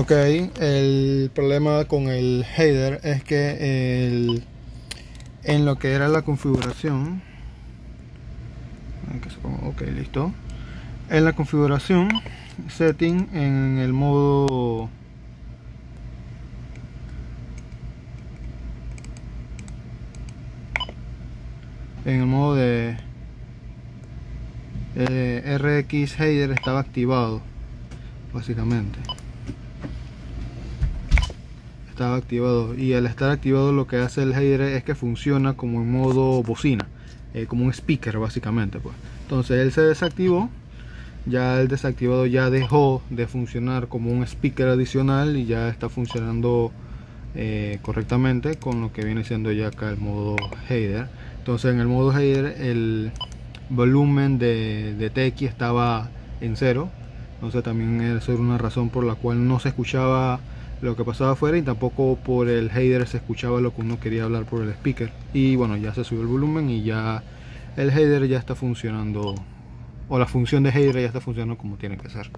Ok, el problema con el header es que el, en lo que era la configuración, ok, listo. En la configuración, setting en el modo en el modo de eh, RX header estaba activado básicamente estaba activado. Y al estar activado lo que hace el header es que funciona como en modo bocina eh, como un speaker básicamente pues. Entonces él se desactivó. Ya el desactivado ya dejó de funcionar como un speaker adicional y ya está funcionando eh, correctamente con lo que viene siendo ya acá el modo header. Entonces en el modo header el volumen de, de TX estaba en cero. Entonces también era una razón por la cual no se escuchaba lo que pasaba afuera y tampoco por el header se escuchaba lo que uno quería hablar por el speaker. Y bueno ya se subió el volumen y ya el header ya está funcionando o la función de header ya está funcionando como tiene que ser